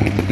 Mm-hmm.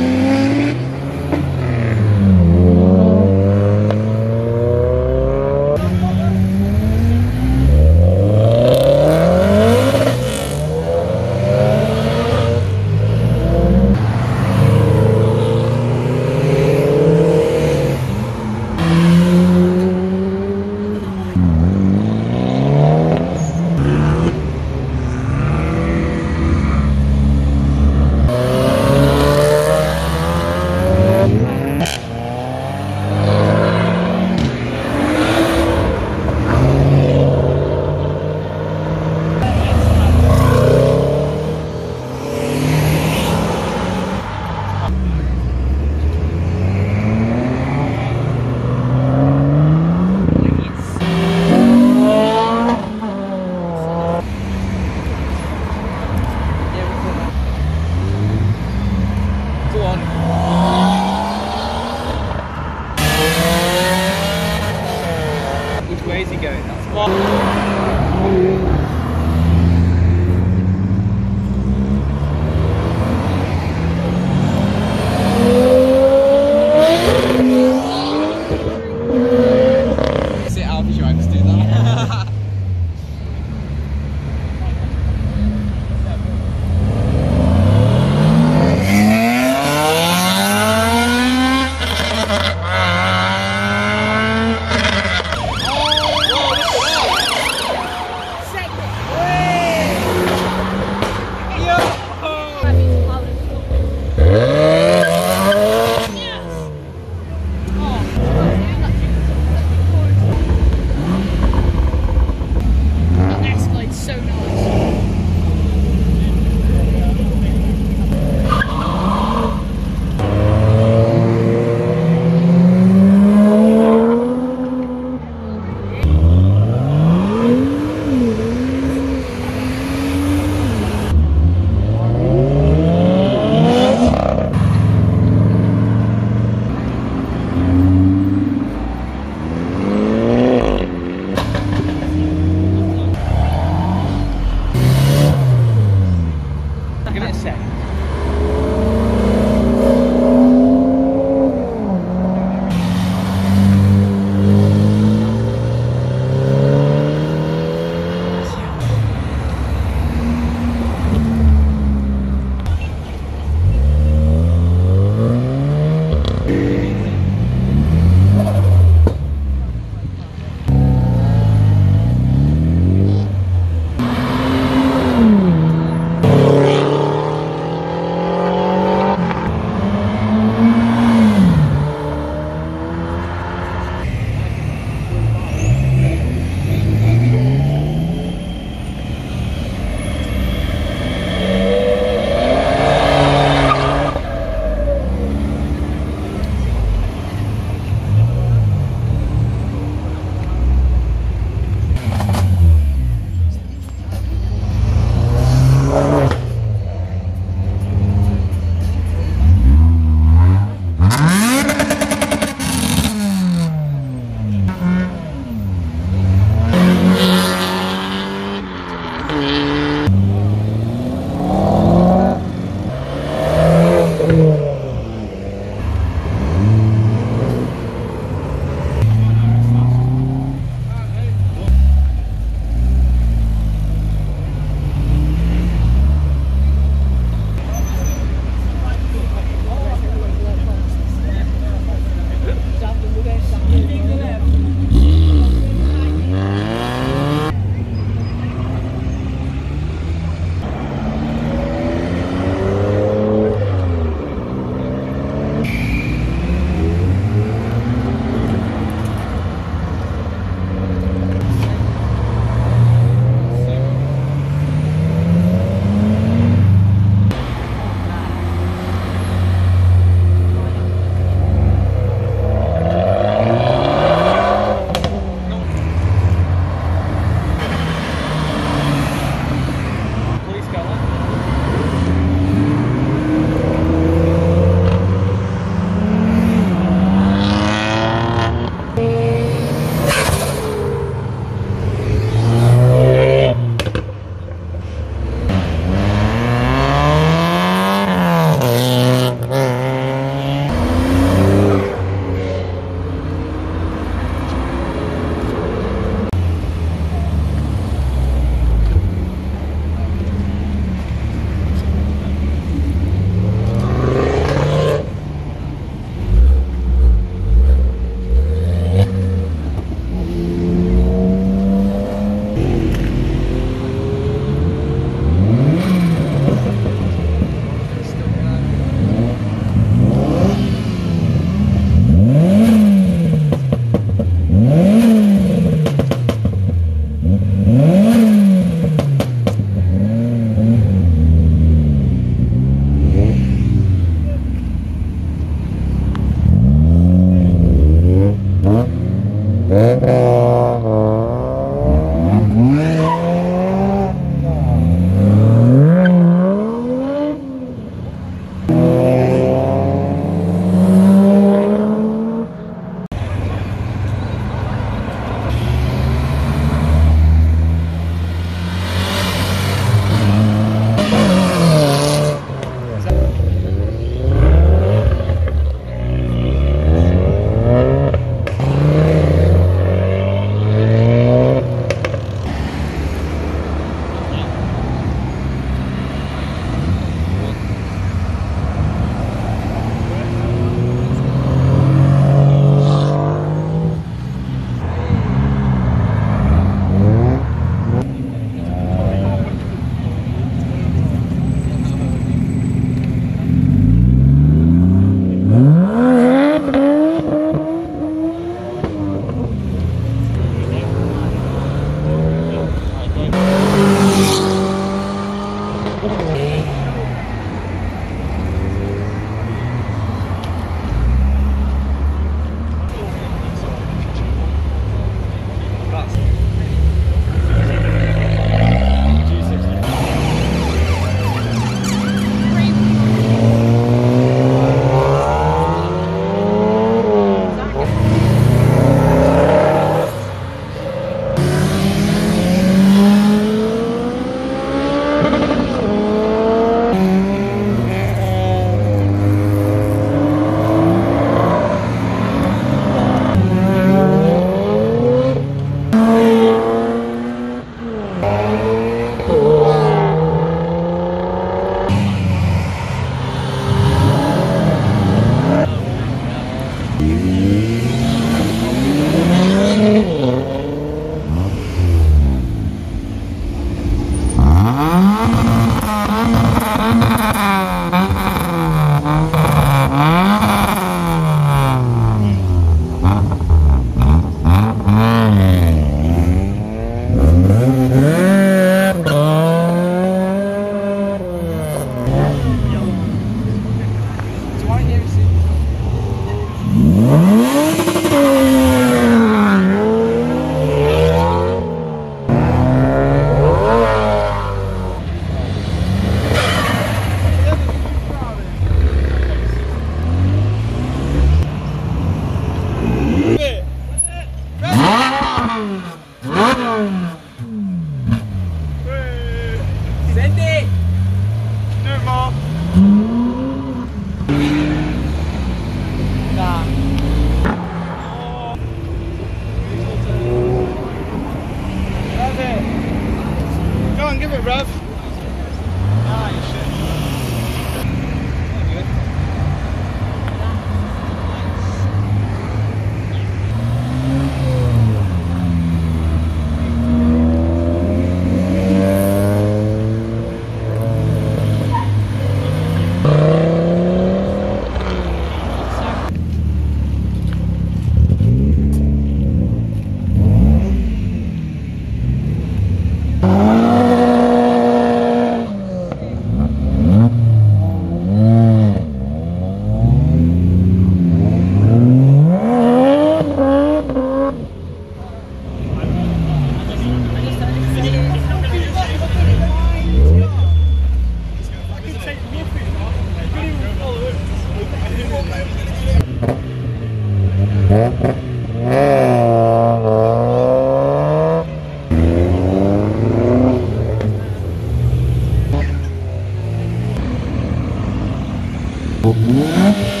One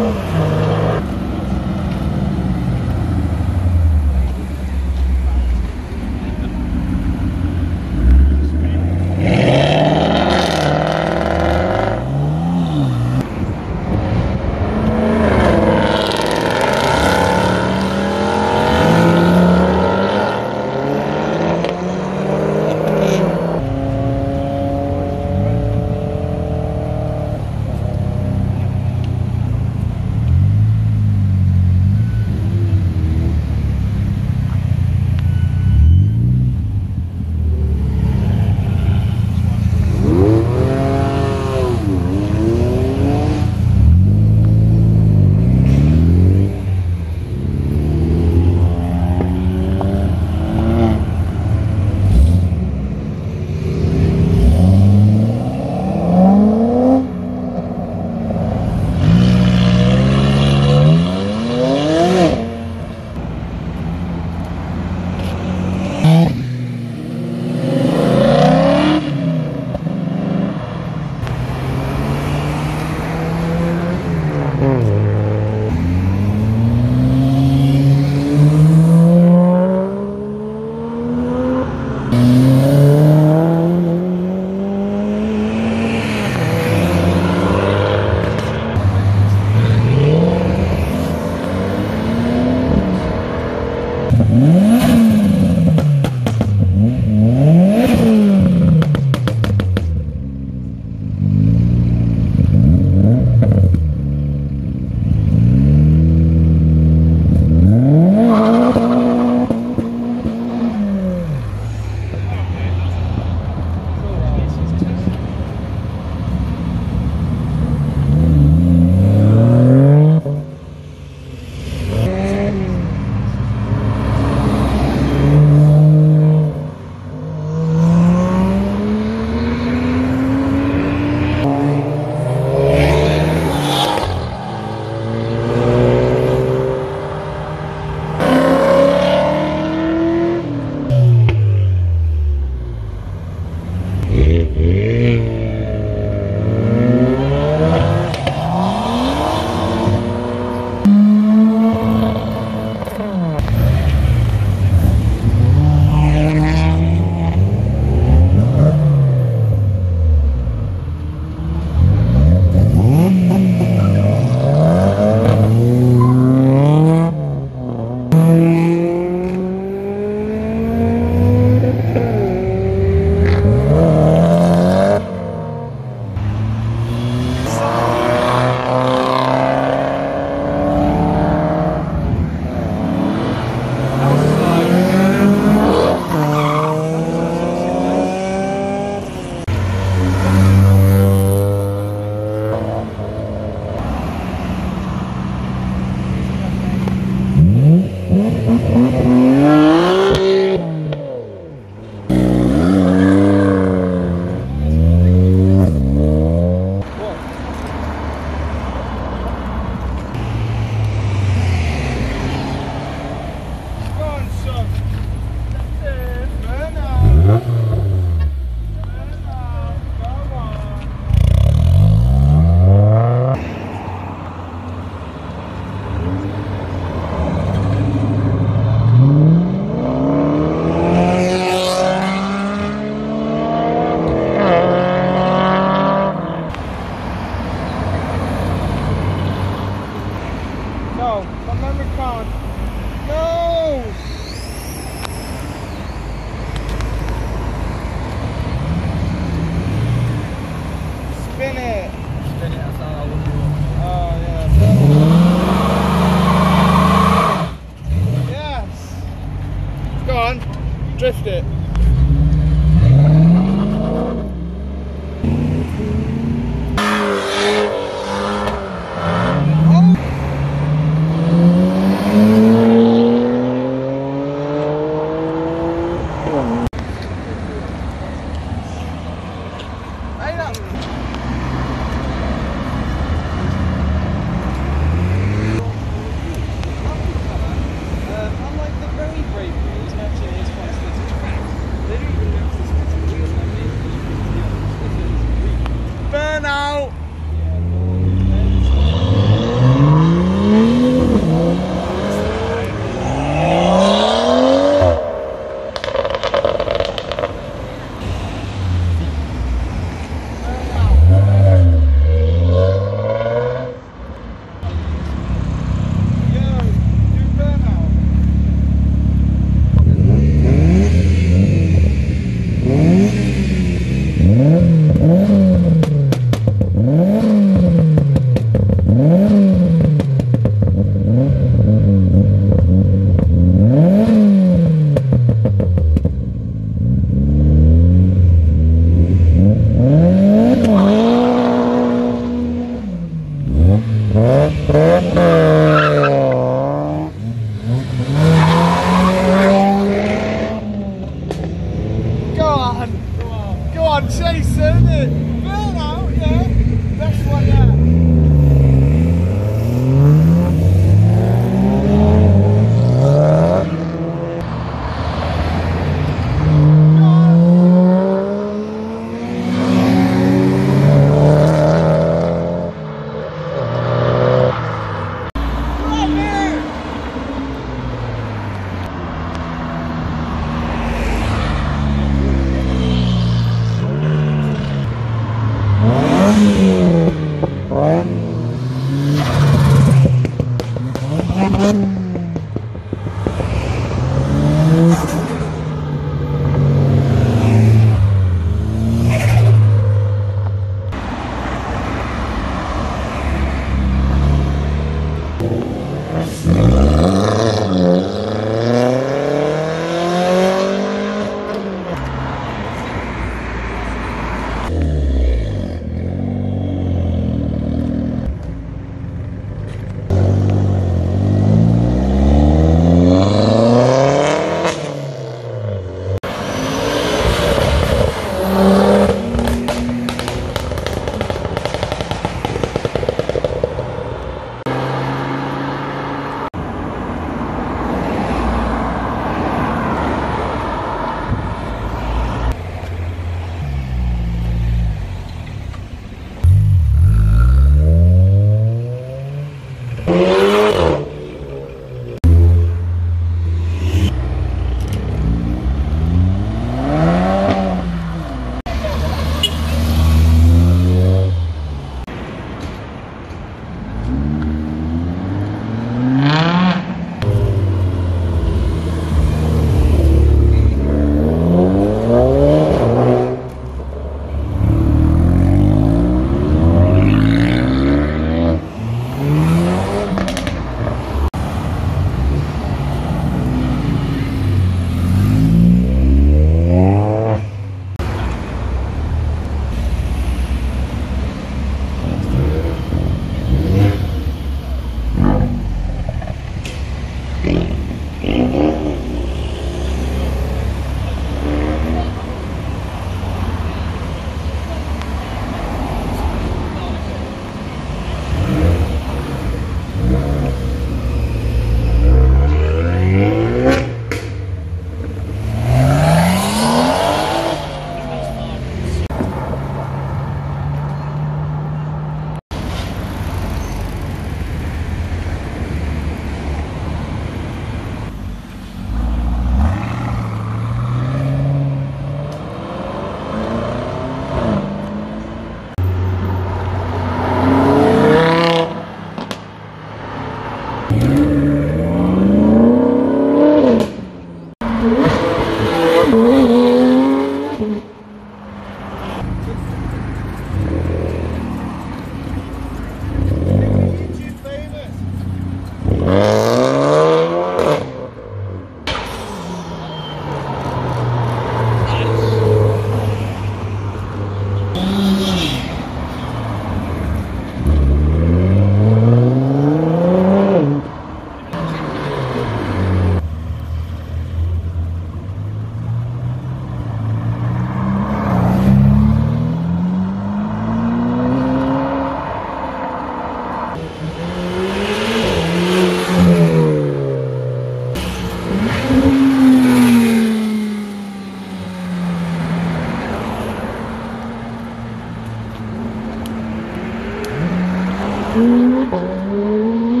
うん。